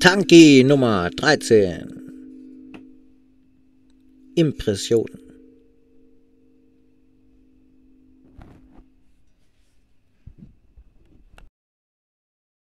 Tanki Nummer 13. Impressionen.